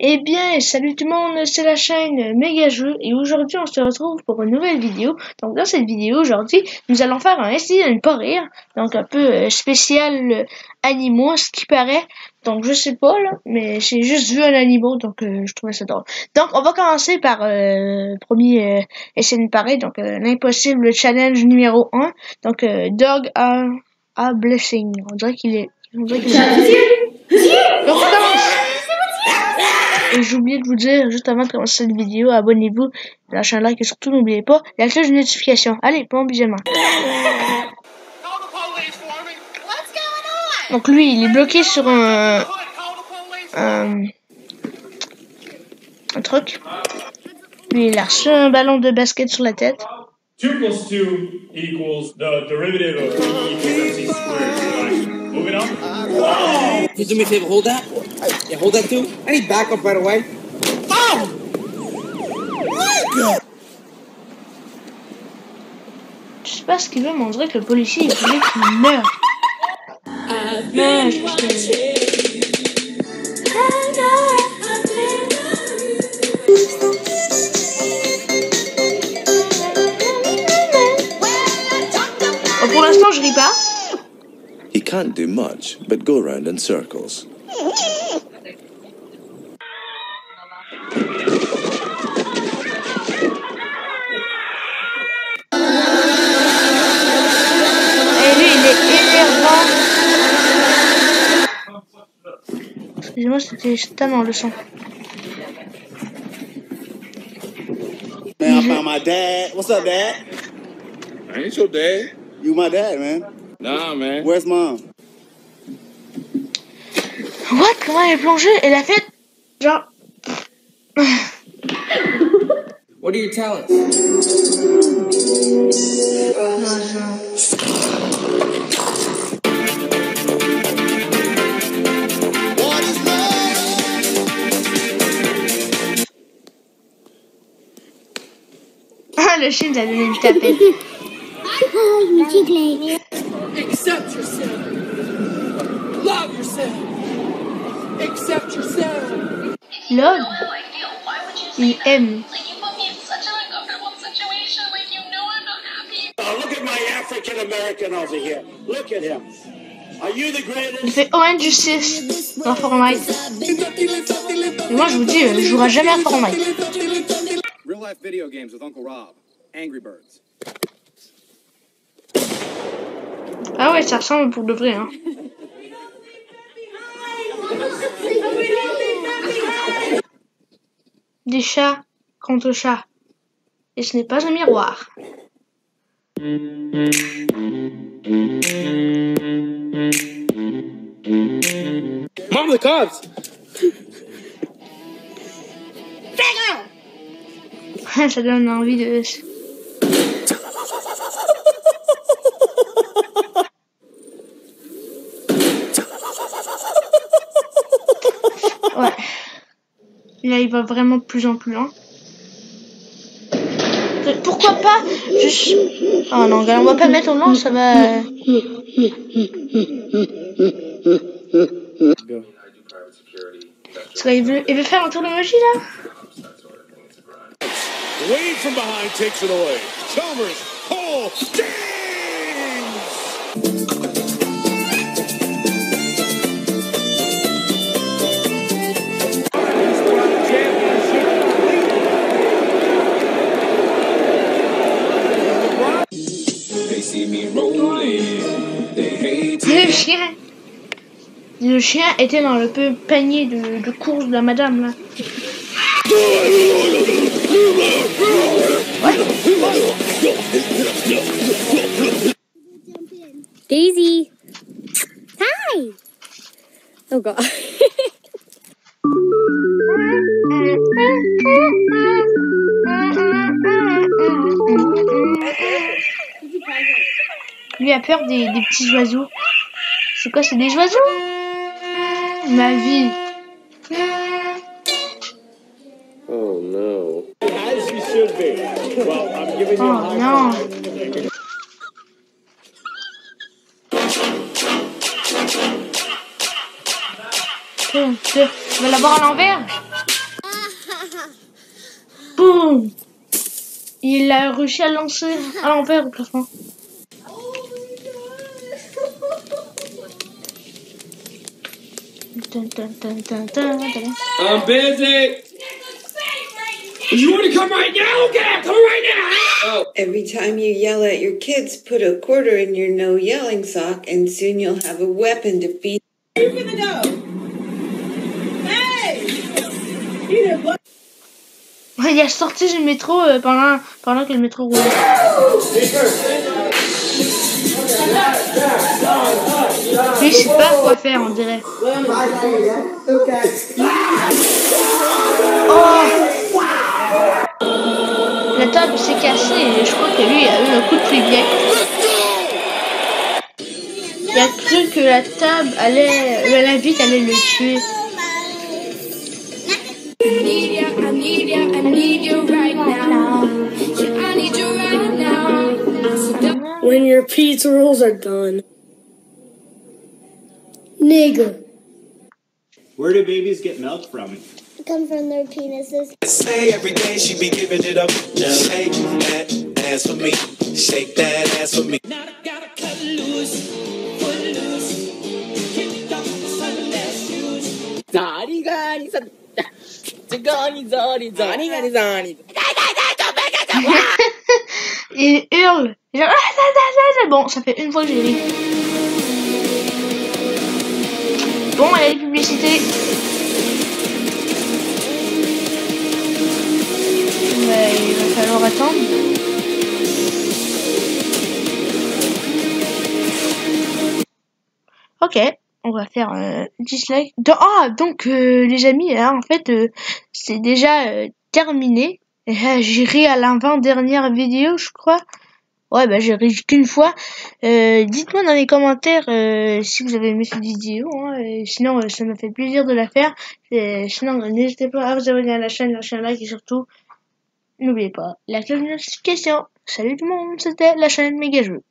Eh bien, salut tout le monde, c'est la chaîne Méga Jeux et aujourd'hui on se retrouve pour une nouvelle vidéo. Donc dans cette vidéo aujourd'hui, nous allons faire un essai de ne pas rire, donc un peu euh, spécial euh, animaux, ce qui paraît. Donc je sais pas là, mais j'ai juste vu un animal, donc euh, je trouvais ça drôle. Donc on va commencer par euh, premier essai de pareil, donc l'impossible challenge numéro 1. Donc Dog a, a blessing. On dirait qu'il est. On dirait qu'il est. Et j'ai oublié de vous dire, juste avant de commencer cette vidéo, abonnez-vous, lâchez un like et surtout n'oubliez pas la cloche de notification. Allez, bon visionnement. Donc lui, il est bloqué sur un... Un, un truc. Lui, il a reçu un ballon de basket sur la tête. 2 plus 2 equals the derivative of e equals mc squared. Moving on. Whoa! Can you do me a favor? Hold that. Yeah, hold that too. I need backup right away. Oh! Je sais pas ce qu'il veut, mais on dirait que le policier, il voulait qu'il meure. Non, je pense pour l'instant, je ris pas. He can't do much but go round in circles. Excusez-moi, c'était tellement le son. Man, I found my dad. What's up, dad? I ain't your dad? You my dad, man. Nah, man. Where's mom? What? Comment elle est plongée? Elle a fait... Genre... What are your talents? Le chien, a donné une tapette. Oh. Accept yourself. Love yourself. Accept yourself. Love, I feel. Why would you say il aime. Like you put me in such an uncomfortable situation. Like you know I'm not happy. Oh, look at my African American over here. Look at him. Are you the Il fait ON Justice dans Fortnite. Et moi, je vous dis, il jouera jamais à Fortnite. Real life video games with Uncle Rob. Angry Birds. Ah ouais, ça ressemble pour de vrai, hein. Des chats contre chats. Et ce n'est pas un miroir. Mom, the cops! Ça donne envie de... Ouais. Là, il va vraiment de plus en plus loin. Euh, Pourquoi pas? Juste... Oh non, on va pas le mettre au long, ça va... Parce qu'il veut, il veut faire un tour de magie, là? Wade from behind takes it away. Chalmers. Cole. Le chien Le chien était dans le peu panier de, de course de la madame, là. Daisy. Hi. Oh god. Lui a peur des, des petits oiseaux. C'est quoi, c'est des oiseaux? Ma vie. Oh no. As you should be. Well, I'm giving you a Oh non. Tu vas l'avoir à l'envers? Boum Il a réussi à lancer à l'envers au plafond. Dun, dun, dun, dun, dun, dun. I'm busy. You want to come right now? Okay, come right now. Oh, Every time you yell at your kids, put a quarter in your no yelling sock, and soon you'll have a weapon to beat. Il a sorti du métro euh, pendant, pendant que le métro roulait. Je sais pas quoi faire, on dirait. Oh La table s'est cassée et je crois que lui a eu un coup de flic. Il a cru que la table allait, le l'invite allait le tuer. I need ya, I need ya, I need you right now. Yeah, I need you right now. So don't When your pizza rolls are done. Nigga. Where do babies get milk from? come from their penises. Say every day she be giving it up. Shake that ass for me. Shake that ass for me. Zani gani san. Zani zani zani gani zani. Il hurle. Genre, ah, ça, ça, ça, ça. Bon, ça fait une fois que j'ai ri. Bon, allez, publicité. Mais il va falloir attendre. Ok, on va faire euh, dislike. Ah, donc euh, les amis, là, en fait, euh, c'est déjà euh, terminé. J'ai ri à l'avant-dernière vidéo, je crois. Ouais, bah j'ai ri qu'une fois. Euh, Dites-moi dans les commentaires euh, si vous avez aimé cette vidéo. Hein, sinon, euh, ça me fait plaisir de la faire. Et sinon, n'hésitez pas à vous abonner à la chaîne, lâcher un like et surtout, n'oubliez pas la cloche de notification. Salut tout le monde, c'était la chaîne Méga Jeux.